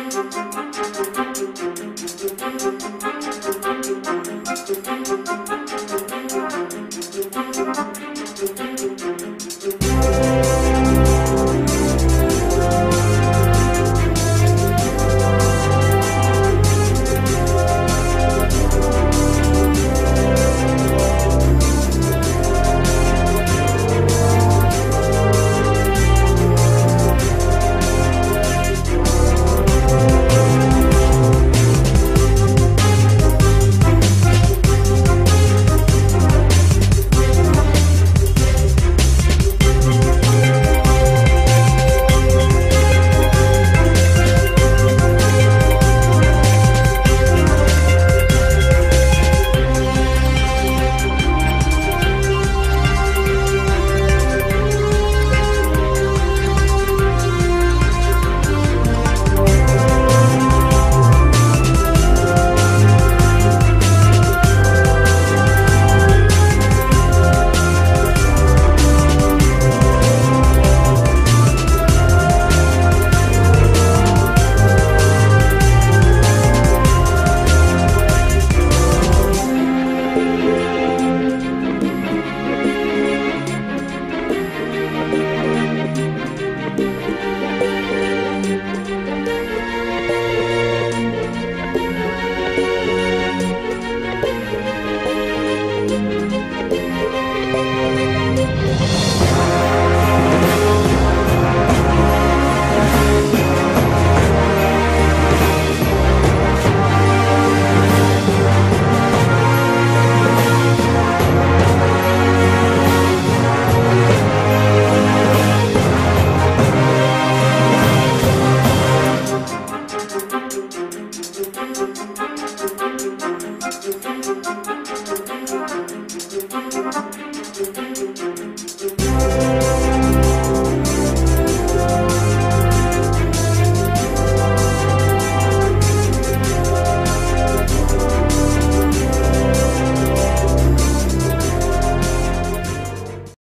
you